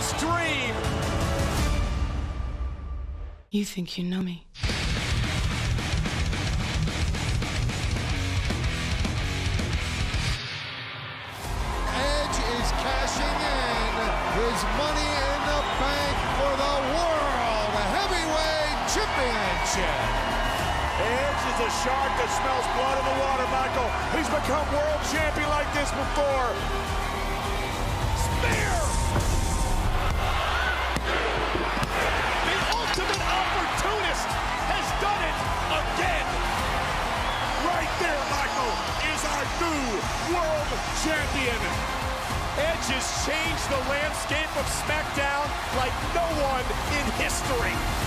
His dream. You think you know me? Edge is cashing in his money in the bank for the World Heavyweight Championship. Edge is a shark that smells blood in the water, Michael. He's become world champion like this before. New world champion. Edge has changed the landscape of SmackDown like no one in history.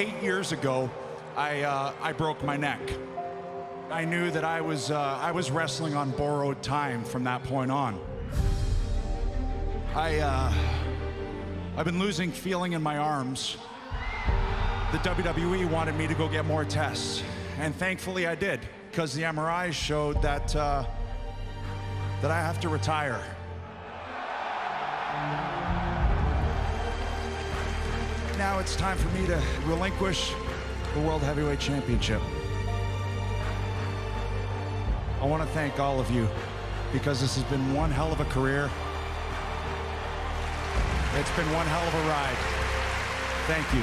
eight years ago, I, uh, I broke my neck. I knew that I was, uh, I was wrestling on borrowed time from that point on. I, uh, I've been losing feeling in my arms. The WWE wanted me to go get more tests, and thankfully I did, because the MRI showed that, uh, that I have to retire. Now it's time for me to relinquish the World Heavyweight Championship. I want to thank all of you because this has been one hell of a career. It's been one hell of a ride. Thank you.